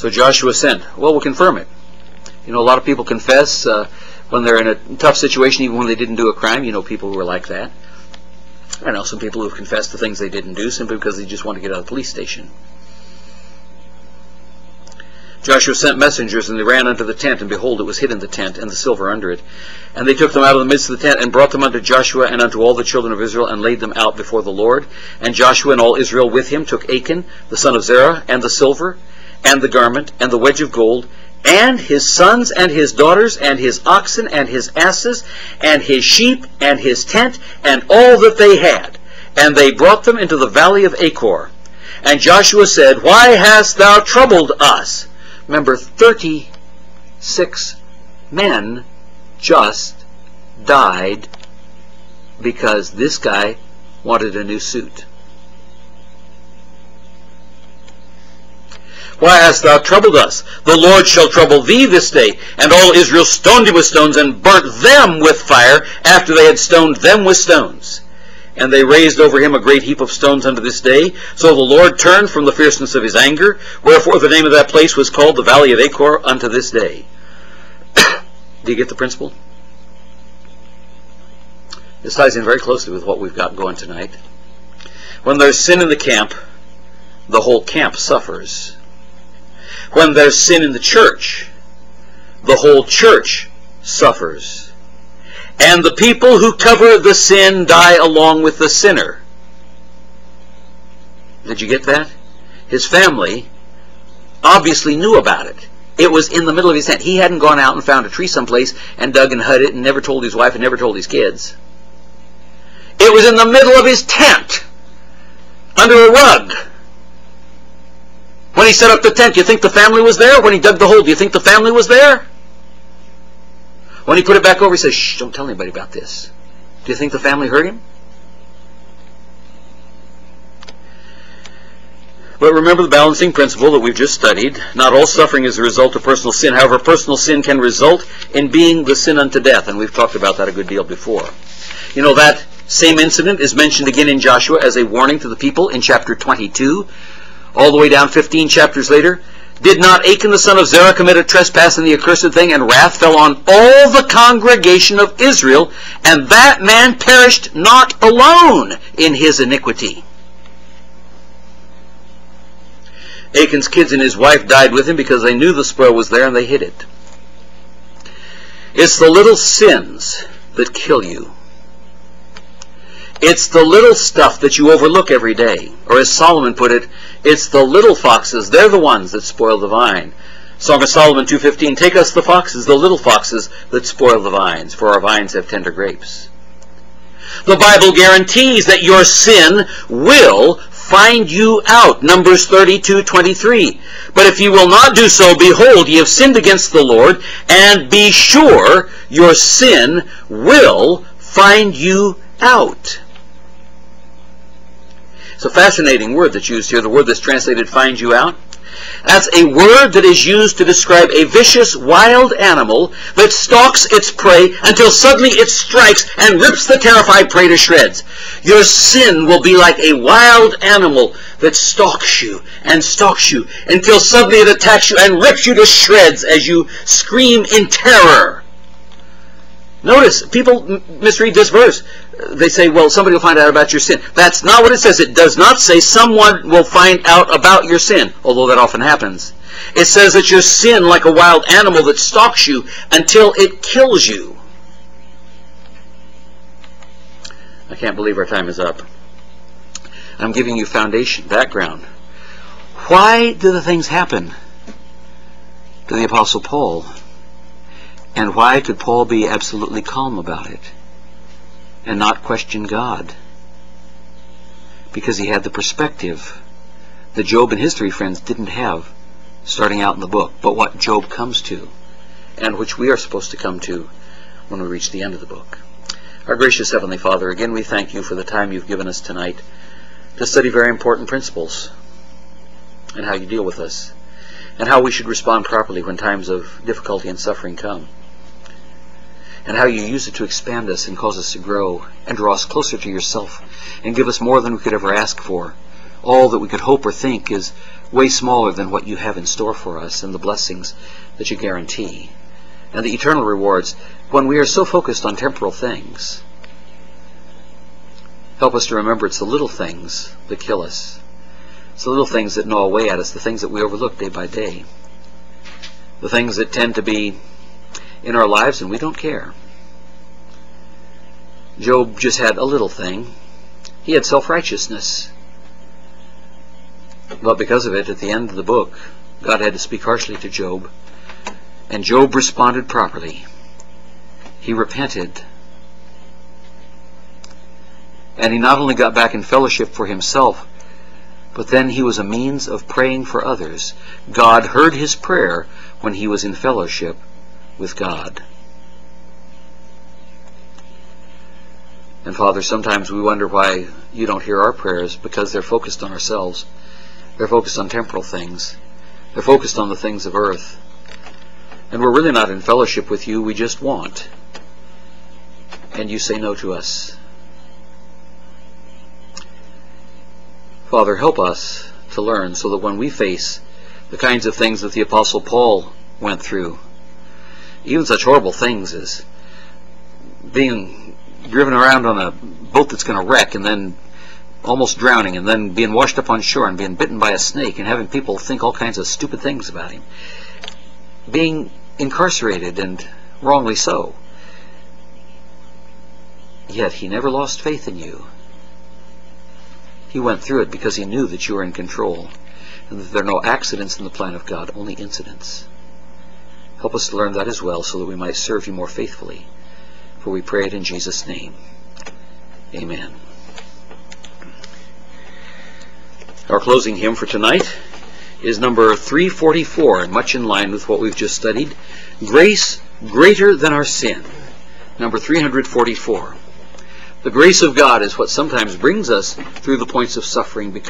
so Joshua sent. Well, we'll confirm it. You know, a lot of people confess uh, when they're in a tough situation, even when they didn't do a crime. You know, people who are like that. I know some people who have confessed the things they didn't do simply because they just want to get out of the police station. Joshua sent messengers, and they ran unto the tent, and behold, it was hid in the tent, and the silver under it. And they took them out of the midst of the tent, and brought them unto Joshua and unto all the children of Israel, and laid them out before the Lord. And Joshua and all Israel with him took Achan, the son of Zerah, and the silver, and the garment, and the wedge of gold, and his sons and his daughters, and his oxen and his asses, and his sheep and his tent, and all that they had. And they brought them into the valley of Achor. And Joshua said, Why hast thou troubled us? Remember, 36 men just died because this guy wanted a new suit. Why hast thou troubled us? The Lord shall trouble thee this day. And all Israel stoned him with stones and burnt them with fire after they had stoned them with stones. And they raised over him a great heap of stones unto this day. So the Lord turned from the fierceness of his anger. Wherefore the name of that place was called the Valley of Achor unto this day. Do you get the principle? This ties in very closely with what we've got going tonight. When there's sin in the camp, the whole camp suffers when there's sin in the church, the whole church suffers. And the people who cover the sin die along with the sinner. Did you get that? His family obviously knew about it. It was in the middle of his tent. He hadn't gone out and found a tree someplace and dug and hut it and never told his wife and never told his kids. It was in the middle of his tent, under a rug. When he set up the tent, do you think the family was there? When he dug the hole, do you think the family was there? When he put it back over, he says, shh, don't tell anybody about this. Do you think the family heard him? But remember the balancing principle that we've just studied. Not all suffering is a result of personal sin. However, personal sin can result in being the sin unto death, and we've talked about that a good deal before. You know, that same incident is mentioned again in Joshua as a warning to the people in chapter 22, all the way down 15 chapters later. Did not Achan the son of Zerah commit a trespass in the accursed thing, and wrath fell on all the congregation of Israel, and that man perished not alone in his iniquity. Achan's kids and his wife died with him because they knew the spoil was there and they hid it. It's the little sins that kill you. It's the little stuff that you overlook every day. Or as Solomon put it, it's the little foxes. They're the ones that spoil the vine. Song of Solomon 2.15, Take us the foxes, the little foxes that spoil the vines, for our vines have tender grapes. The Bible guarantees that your sin will find you out. Numbers 32:23. But if you will not do so, behold, ye have sinned against the Lord, and be sure your sin will find you out. It's a fascinating word that's used here, the word that's translated find you out. That's a word that is used to describe a vicious wild animal that stalks its prey until suddenly it strikes and rips the terrified prey to shreds. Your sin will be like a wild animal that stalks you and stalks you until suddenly it attacks you and rips you to shreds as you scream in terror. Notice, people misread this verse. They say, well, somebody will find out about your sin. That's not what it says. It does not say someone will find out about your sin, although that often happens. It says that your sin, like a wild animal that stalks you until it kills you. I can't believe our time is up. I'm giving you foundation, background. Why do the things happen to the Apostle Paul? And why could Paul be absolutely calm about it and not question God? Because he had the perspective that Job and his three friends didn't have starting out in the book, but what Job comes to, and which we are supposed to come to when we reach the end of the book. Our gracious Heavenly Father, again we thank you for the time you've given us tonight to study very important principles and how you deal with us and how we should respond properly when times of difficulty and suffering come and how you use it to expand us and cause us to grow and draw us closer to yourself and give us more than we could ever ask for. All that we could hope or think is way smaller than what you have in store for us and the blessings that you guarantee and the eternal rewards when we are so focused on temporal things. Help us to remember it's the little things that kill us. It's the little things that gnaw away at us, the things that we overlook day by day. The things that tend to be in our lives and we don't care. Job just had a little thing. He had self-righteousness. But because of it, at the end of the book, God had to speak harshly to Job. And Job responded properly. He repented. And he not only got back in fellowship for himself, but then he was a means of praying for others. God heard his prayer when he was in fellowship with God. And Father, sometimes we wonder why you don't hear our prayers because they're focused on ourselves. They're focused on temporal things. They're focused on the things of earth. And we're really not in fellowship with you, we just want. And you say no to us. Father, help us to learn so that when we face the kinds of things that the Apostle Paul went through, even such horrible things as being driven around on a boat that's going to wreck and then almost drowning and then being washed up on shore and being bitten by a snake and having people think all kinds of stupid things about him. Being incarcerated and wrongly so. Yet he never lost faith in you. He went through it because he knew that you were in control and that there are no accidents in the plan of God, only incidents. Help us to learn that as well so that we might serve you more faithfully. For we pray it in Jesus' name. Amen. Our closing hymn for tonight is number 344, and much in line with what we've just studied. Grace greater than our sin. Number 344. The grace of God is what sometimes brings us through the points of suffering because